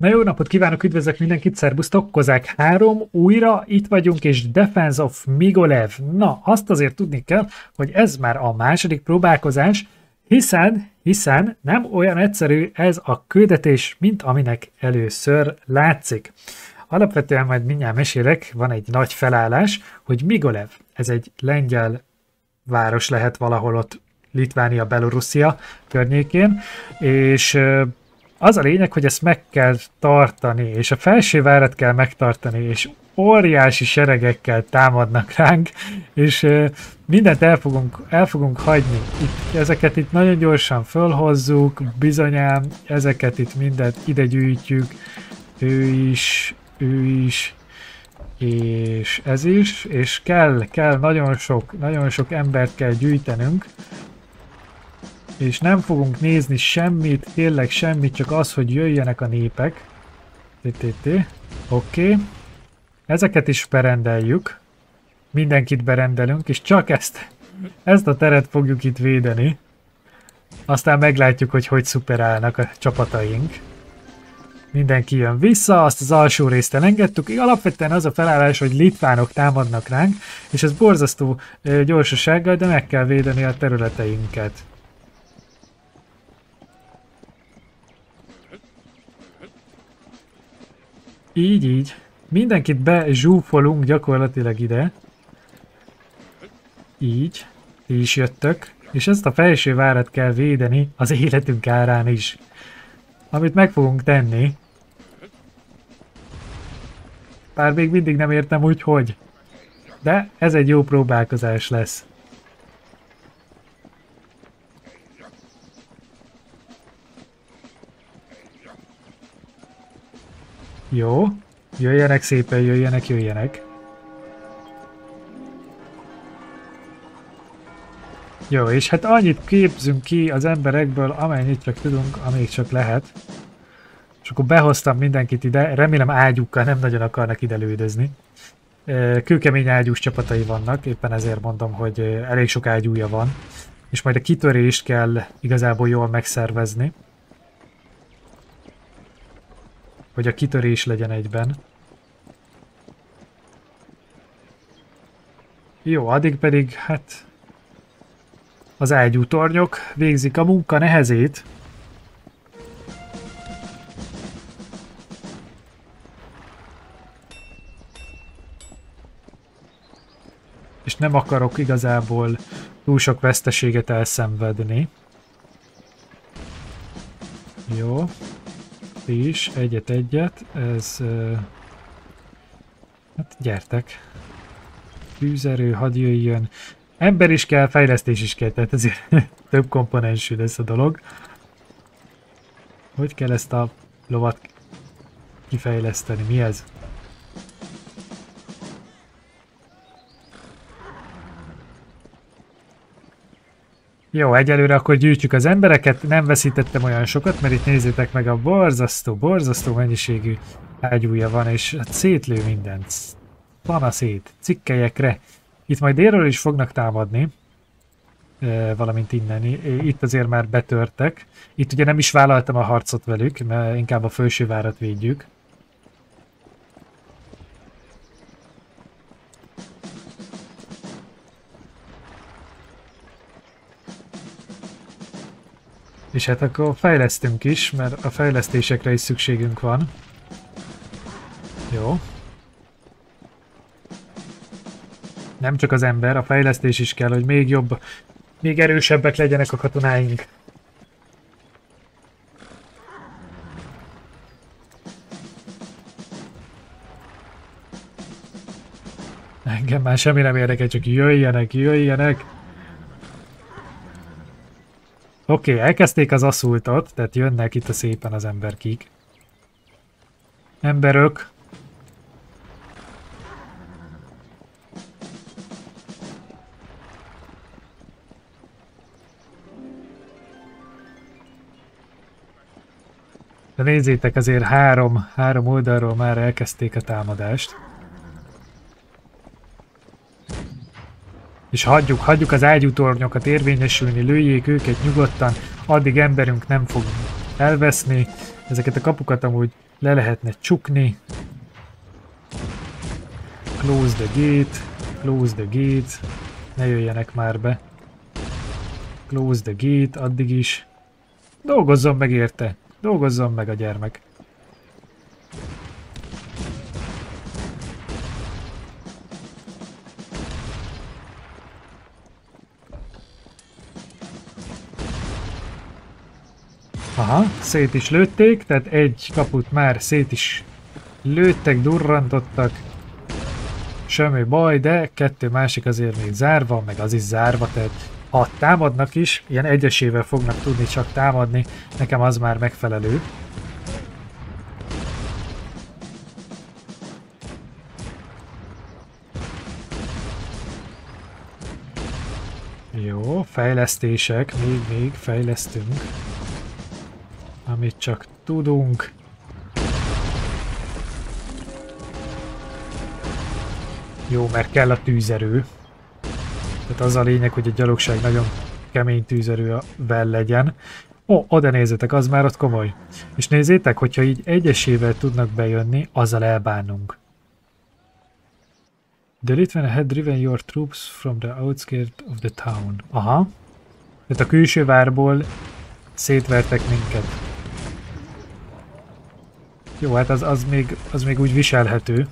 Na jó napot kívánok, üdvözlök mindenkit, szerbusztok, Kozák 3, újra itt vagyunk, és Defense of Migolev. Na, azt azért tudni kell, hogy ez már a második próbálkozás, hiszen, hiszen nem olyan egyszerű ez a küldetés, mint aminek először látszik. Alapvetően majd mindjárt mesélek, van egy nagy felállás, hogy Migolev, ez egy lengyel város lehet valahol ott Litvánia, Belorusszia környékén, és az a lényeg, hogy ezt meg kell tartani, és a felső várat kell megtartani, és óriási seregekkel támadnak ránk, és mindent el fogunk, el fogunk hagyni. Itt, ezeket itt nagyon gyorsan fölhozzuk, bizonyám, ezeket itt mindent ide gyűjtjük, ő is, ő is, és ez is, és kell, kell nagyon sok, nagyon sok embert kell gyűjtenünk, és nem fogunk nézni semmit, tényleg semmit, csak az, hogy jöjjenek a népek. Oké. Okay. Ezeket is berendeljük. Mindenkit berendelünk, és csak ezt, ezt a teret fogjuk itt védeni. Aztán meglátjuk, hogy hogy szuperálnak a csapataink. Mindenki jön vissza, azt az alsó részt elengedtük. Alapvetően az a felállás, hogy litvánok támadnak ránk, és ez borzasztó gyorsasággal, de meg kell védeni a területeinket. Így, így. Mindenkit bezsúfolunk gyakorlatilag ide. Így. Ti is jöttök. És ezt a felső várat kell védeni az életünk árán is. Amit meg fogunk tenni. Bár még mindig nem értem úgy, hogy. De ez egy jó próbálkozás lesz. Jó. Jöjjenek szépen, jöjjenek, jöjjenek. Jó, és hát annyit képzünk ki az emberekből, amennyit csak tudunk, amíg csak lehet. És akkor behoztam mindenkit ide, remélem ágyúkkal nem nagyon akarnak ide lődözni. Kőkemény ágyús csapatai vannak, éppen ezért mondom, hogy elég sok ágyúja van. És majd a kitörést kell igazából jól megszervezni. Hogy a kitörés legyen egyben. Jó, addig pedig, hát... Az ágyútornyok végzik a munka nehezét. És nem akarok igazából túl sok veszteséget elszenvedni. Jó is, egyet-egyet, ez... Uh, hát gyertek. Fűzerő, hadd jöjjön. Ember is kell, fejlesztés is kell, tehát ezért több komponensű lesz a dolog. Hogy kell ezt a lovat kifejleszteni? Mi ez? Jó, egyelőre akkor gyűjtjük az embereket, nem veszítettem olyan sokat, mert itt nézzétek meg a borzasztó, borzasztó mennyiségű ágyúja van, és hát szétlő mindent. Van a szét, cikkelyekre. Itt majd délről is fognak támadni, e, valamint innen. Itt azért már betörtek. Itt ugye nem is vállaltam a harcot velük, mert inkább a felsővárat védjük. És hát akkor fejlesztünk is, mert a fejlesztésekre is szükségünk van. Jó. Nem csak az ember, a fejlesztés is kell, hogy még jobb, még erősebbek legyenek a katonáink. Engem már semmi nem érdekel, csak jöjjenek, jöjjenek. Oké, okay, elkezdték az aszultot, tehát jönnek itt a szépen az emberkik. Emberök. De nézzétek, azért három, három oldalról már elkezdték a támadást. És hagyjuk, hagyjuk az ágyútornyokat érvényesülni, lőjék őket nyugodtan, addig emberünk nem fog elveszni. Ezeket a kapukat amúgy le lehetne csukni. Close the gate, close the gate, ne jöjjenek már be. Close the gate, addig is. Dolgozzon meg érte, dolgozzon meg a gyermek. Aha, szét is lőtték, tehát egy kaput már szét is lőttek, durrantottak. Semmi baj, de kettő másik azért még zárva, meg az is zárva, tehát ha támadnak is, ilyen egyesével fognak tudni csak támadni, nekem az már megfelelő. Jó, fejlesztések, még, még fejlesztünk amit csak tudunk. Jó, mert kell a tűzerő. Tehát az a lényeg, hogy a gyalogság nagyon kemény tűzerővel legyen. Ó, oda nézzetek, az már ott komoly. És nézzétek, hogyha így egyesével tudnak bejönni, azzal elbánunk. The Lithuania had driven your troops from the outskirts of the town. Aha. Tehát a külső várból szétvertek minket. Jó, hát az, az, még, az még úgy viselhető.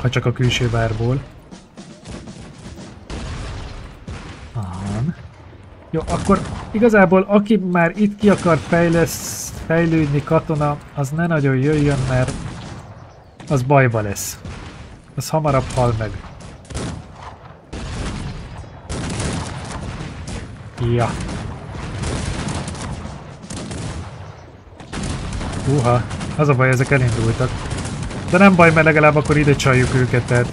Ha csak a külső várból. Ahán. Jó, akkor igazából aki már itt ki akar fejlesz, fejlődni katona, az ne nagyon jöjjön, mert az bajba lesz. Az hamarabb hal meg. Ja. Húha, az a baj, ezek elindultak. De nem baj, mert legalább akkor ide csaljuk őket, tehát...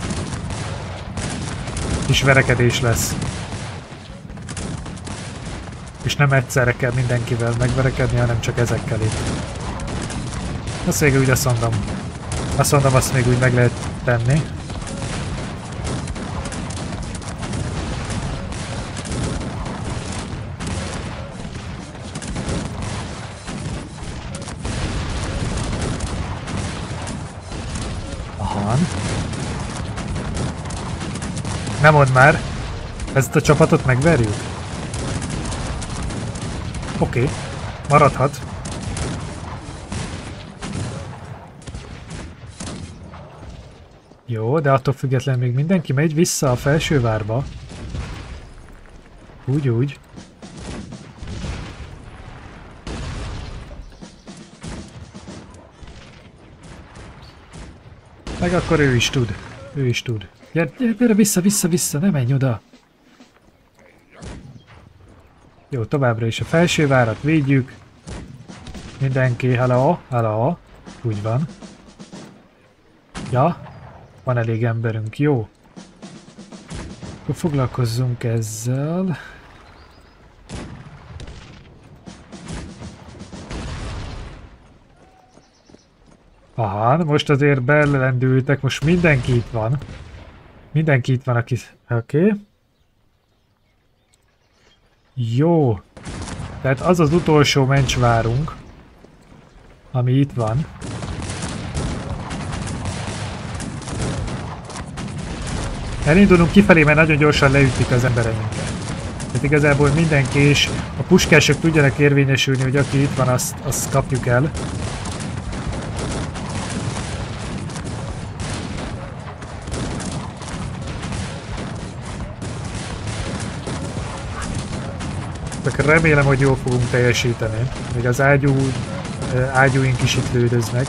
Kis verekedés lesz. És nem egyszerre kell mindenkivel megverekedni, hanem csak ezekkel itt. Azt még úgy azt mondom. Azt mondom, azt még úgy meg lehet tenni. Nem mond már. Ezt a csapatot megverjük? Oké. Okay. Maradhat. Jó, de attól függetlenül még mindenki megy vissza a felsővárba. Úgy, úgy. Meg akkor ő is tud. Ő is tud. Gyere, gyere, vissza, vissza, vissza, ne menj oda! Jó, továbbra is a felső várat védjük. Mindenki, hello, hello. Úgy van. Ja, van elég emberünk, jó. Akkor foglalkozzunk ezzel. Aha, most azért belendültek, most mindenki itt van. Mindenki itt van, aki... Oké. Okay. Jó. Tehát az az utolsó mencsvárunk, ami itt van. Elindulunk kifelé, mert nagyon gyorsan leütik az embereinket. Tehát igazából mindenki és a puskások tudjanak érvényesülni, hogy aki itt van, azt, azt kapjuk el. Remélem, hogy jól fogunk teljesíteni. Még az ágyú, ágyúink is itt lődöznek.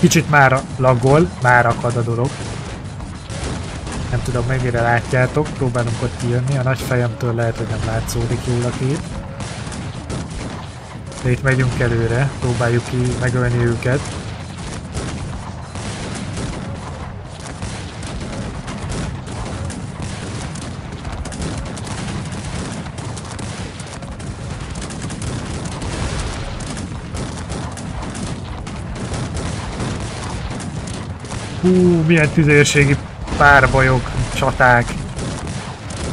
Kicsit már laggol, már akad a dolog. Nem tudom mennyire látjátok, próbálunk ott kijönni. A nagy fejemtől lehet, hogy nem látszódik jól a kép. De itt megyünk előre, próbáljuk ki megölni őket. Hú, milyen tüzérségi párbajok, csaták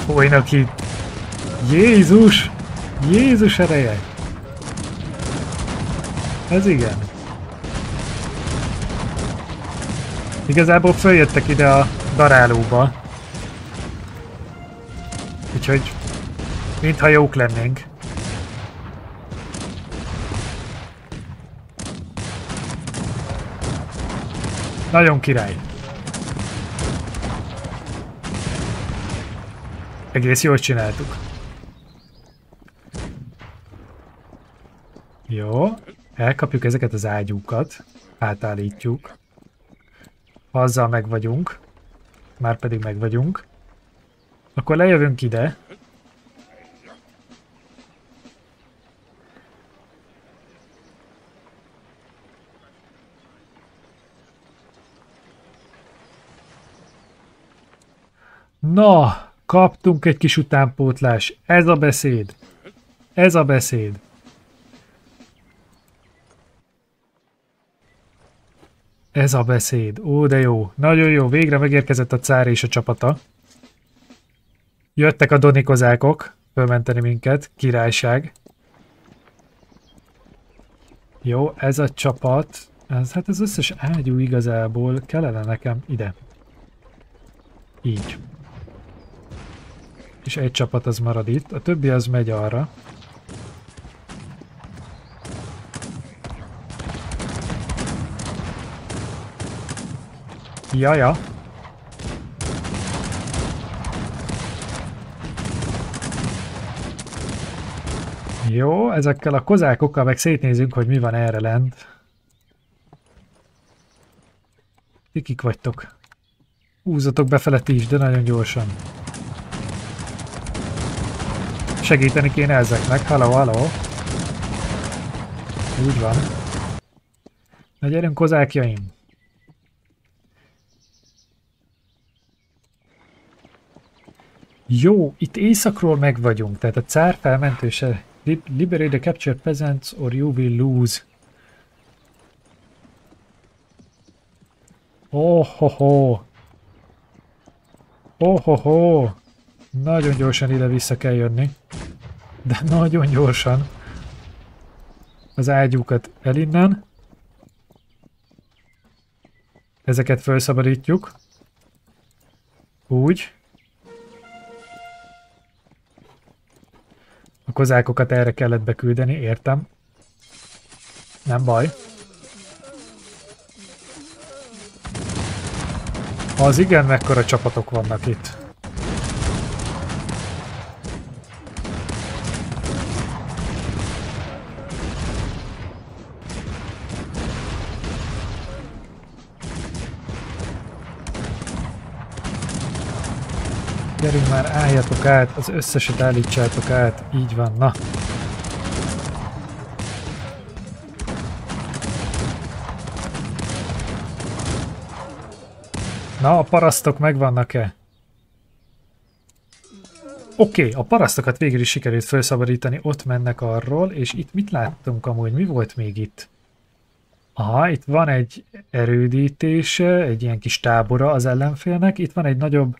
folynak itt. Jézus! Jézus ereje! Ez igen. Igazából följöttek ide a darálóba. Úgyhogy mintha jók lennénk. Nagyon király. Egész jól csináltuk. Jó, elkapjuk ezeket az ágyúkat, átállítjuk. Azzal meg vagyunk. Már pedig meg vagyunk. Akkor lejövünk ide. Na, kaptunk egy kis utánpótlás. Ez a beszéd. Ez a beszéd. Ez a beszéd. Ó, de jó. Nagyon jó. Végre megérkezett a cár és a csapata. Jöttek a donikozákok fölmenteni minket. Királyság. Jó, ez a csapat. Ez, hát az összes ágyú igazából kellene nekem ide. Így. És egy csapat az marad itt. A többi az megy arra. Jaja. Jó, ezekkel a kozákokkal meg szétnézünk, hogy mi van erre lent. Tikik vagytok. Húzatok befele ti is, de nagyon gyorsan. Segíteni kéne ezeknek. Halló, halló. Úgy van. Na gyerünk, kozákjaim. Jó, itt éjszakról meg vagyunk, tehát a cár felmentőse. Liberate the captured peasants or you will lose. Oh, ho, ho. Oh, ho, ho. Nagyon gyorsan ide vissza kell jönni. De nagyon gyorsan. Az ágyúkat el innen. Ezeket felszabadítjuk. Úgy. A kozákokat erre kellett beküldeni, értem. Nem baj. Az igen, mekkora csapatok vannak itt. Gyerünk már, álljatok át, az összeset állítsátok át, így van, na. Na, a parasztok megvannak-e? Oké, okay, a parasztokat végül is sikerült felszabadítani, ott mennek arról, és itt mit láttunk amúgy? Mi volt még itt? Aha, itt van egy erődítése, egy ilyen kis tábora az ellenfélnek, itt van egy nagyobb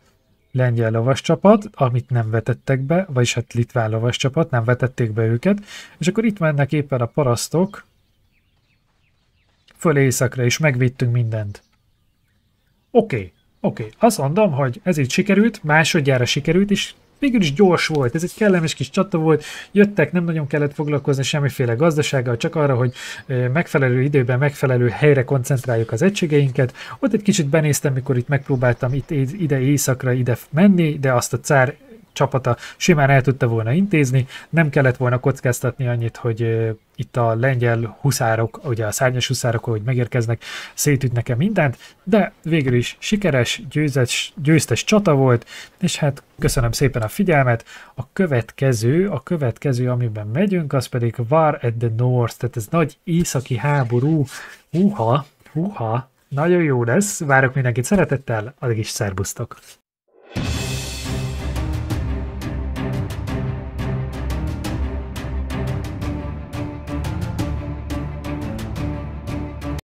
lengyel lovas csapat, amit nem vetettek be, vagyis hát litván lovas csapat, nem vetették be őket, és akkor itt mennek éppen a parasztok föl éjszakra, és megvittünk mindent. Oké, okay, oké, okay. azt mondom, hogy ez így sikerült, másodjára sikerült, és végül is gyors volt, ez egy kellemes kis csata volt, jöttek, nem nagyon kellett foglalkozni semmiféle gazdasággal, csak arra, hogy megfelelő időben, megfelelő helyre koncentráljuk az egységeinket. Ott egy kicsit benéztem, mikor itt megpróbáltam itt ide éjszakra ide menni, de azt a cár csapata simán el tudta volna intézni, nem kellett volna kockáztatni annyit, hogy itt a lengyel huszárok, ugye a szárnyas huszárok, hogy megérkeznek, szétüt nekem mindent, de végül is sikeres, győzes, győztes csata volt, és hát köszönöm szépen a figyelmet. A következő, a következő, amiben megyünk, az pedig War at the North, tehát ez nagy északi háború, húha, húha, nagyon jó lesz, várok mindenkit szeretettel, addig is szerbusztok!